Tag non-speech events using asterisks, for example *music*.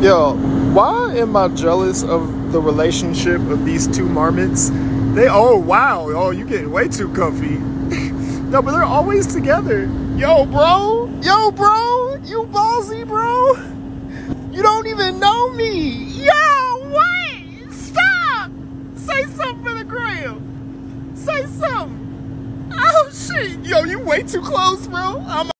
Yo, why am I jealous of the relationship of these two marmots? They, oh wow, oh you getting way too comfy. *laughs* no, but they're always together. Yo, bro, yo, bro, you ballsy, bro. You don't even know me. Yo, wait, stop. Say something for the gram. Say something. Oh shit, yo, you way too close, bro. I'm